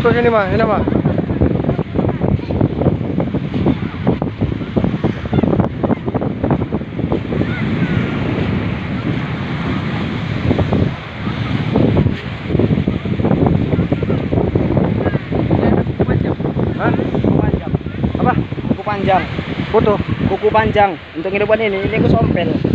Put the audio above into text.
Foto ini mah, ini mah. Apa? Kuku panjang. Foto. Kuku panjang. Untuk hidupan ini, ini aku sompel.